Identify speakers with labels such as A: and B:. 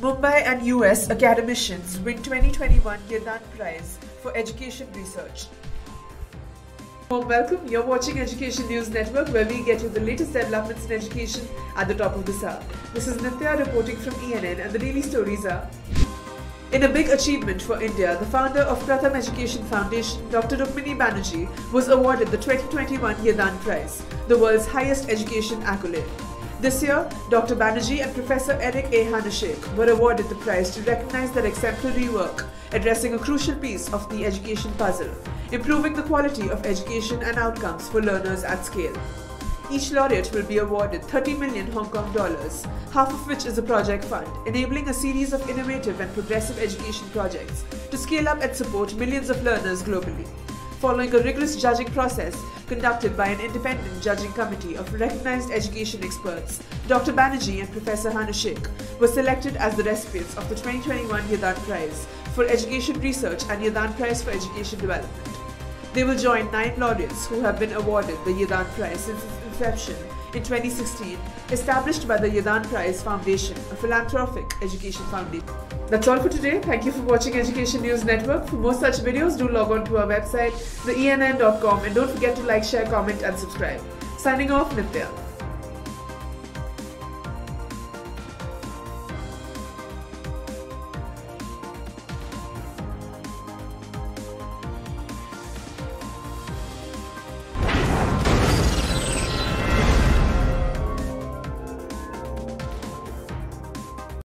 A: Mumbai and US academicians win 2021 Yidan Prize for Education Research. Welcome. You're watching Education News Network where we get you the latest developments in education at the top of the hour. This is Nitya reporting from ENN and the daily stories are in a big achievement for India, the founder of Pratham Education Foundation, Dr. Rukmini Banerji, was awarded the 2021 Yidan Prize, the world's highest education accolade. This year, Dr. Banerji and Professor Eric A. Hanushek were awarded the prize to recognize their exemplary work addressing a crucial piece of the education puzzle, improving the quality of education and outcomes for learners at scale. Each laureate will be awarded 30 million Hong Kong dollars, half of which is a project fund, enabling a series of innovative and progressive education projects to scale up and support millions of learners globally. Following a rigorous judging process conducted by an independent judging committee of recognized education experts, Dr. Banerji and Professor Hanushek were selected as the recipients of the 2021 Yidan Prize for Education Research and Yidan Prize for Education Development. They will join nine laureates who have been awarded the Yidan Prize since its inception in 2016, established by the Yidan Prize Foundation, a philanthropic education foundation. That's all for today. Thank you for watching Education News Network. For more such videos, do log on to our website, theenn.com, and don't forget to like, share, comment, and subscribe. Signing off, Nitya.